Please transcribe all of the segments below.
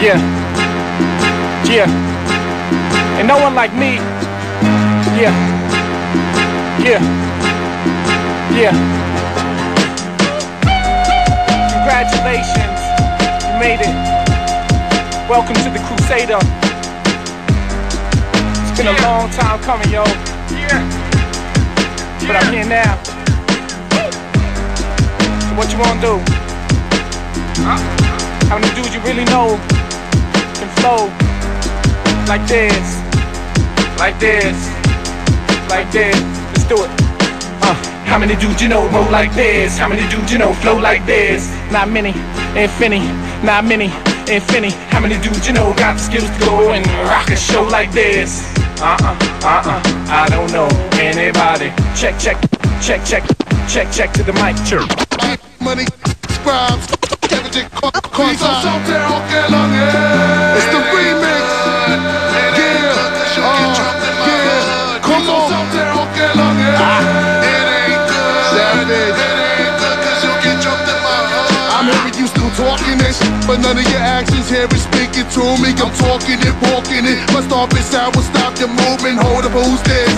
Yeah. Yeah. And no one like me. Yeah. Yeah. Yeah. Congratulations. You made it. Welcome to the Crusader. It's been a long time coming, yo. But I'm here now. So what you wanna do? Uh-huh. How many dudes you really know can flow like this, like this, like this? Let's do it. Uh, how many dudes you know roll like this? How many dudes you know flow like this? Not many, infinity, not many, infinity. How many dudes you know got the skills to go and rock a show like this? Uh-uh, uh-uh, I don't know anybody. Check, check, check, check, check, check to the mic. Sure. money, scribes, Kevin J. It's talking this, but none of your actions here is speaking to me. I'm talking it, walking it. My stop out, will stop your movement. Hold up, who's this?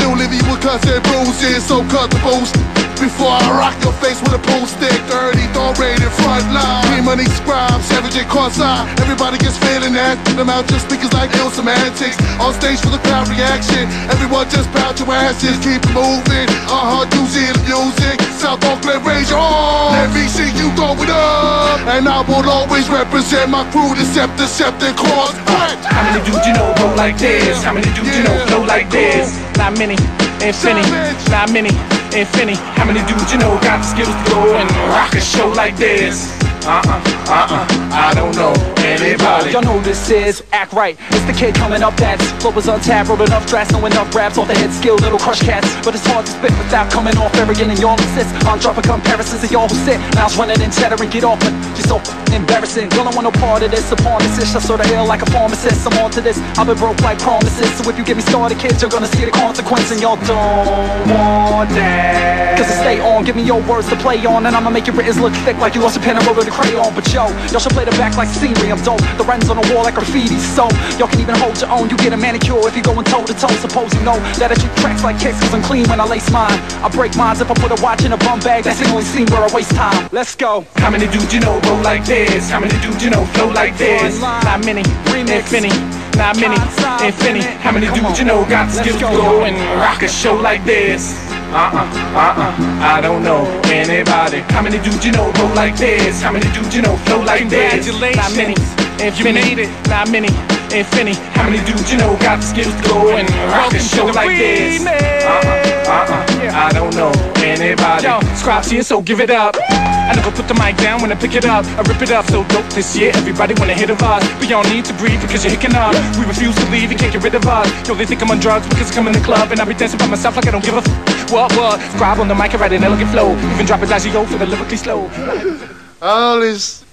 Still living with cuss and bruises, so cut the boost. Before I rock your face with a pool stick, 30 thought rated front line. Free money scribe, savage and side. Everybody gets feeling that. Them out just speakers like ill semantics. On stage for the crowd reaction. Everyone just pound your asses, keep moving. Uh huh, you. South Auckland, raise your arms. Let me see you throw it up. And I will always represent my crew, the Deceptikonz. What? How many dudes you know roll like this? How many dudes you know flow like this? Not many, infinity, not many, infinity. How many dudes you know got the skills to go and rock a show like this? Uh-uh, uh-uh, I don't know anybody. Y'all know this is, act right. It's the kid coming up that's flow was untapped, wrote enough drafts, know enough raps off the head skill, little crush cats. But it's hard to spit without coming off arrogant and y'all insist on dropping comparisons of y'all who sit. Mouths running and chattering, get off, but you're so embarrassing. Y'all don't want no part of this, upon this I sort of ill like a pharmacist. I'm on to this, I've been broke like promises. So if you get me started, kids, you're gonna see the consequence, and y'all don't want that. Cause I stay on, give me your words to play on, and I'ma make your written look thick like you lost a pen and wrote a crayon. But yo, y'all should play the back like scenery, I'm dope. The writings on the wall like graffiti, so y'all can even hold your own. You get a manicure if you're going toe to toe. Suppose you know that I treat tracks like kicks, cause I'm clean when I lace mine. I break minds if I put a watch in a bum bag, that's the only scene where I waste time. Let's go. How many dudes you know roll like this? How many dudes you know flow like this? Not many, infinity, not many, infinity. How many dudes you know got the skills to go and rock a show like this? Uh-uh, uh-uh, I don't know anybody. How many dudes you know roll like this? How many dudes you know flow like this? Not many, infinity, not many, infinity. How many dudes you know got the skills to go and rock a show like this? Uh-uh, uh-uh, I don't know anybody. Yo, Scribes here, so give it up. I never put the mic down when I pick it up. I rip it up so dope this year. Everybody wanna hit of us, but y'all need to breathe because you're hicking up. We refuse to leave, you can't get rid of us. Yo, they think I'm on drugs because I come in the club and I be dancing by myself like I don't give a f- what what. Scribe on the mic and write an elegant flow. Even drop it as you go for the lyrically slow. All this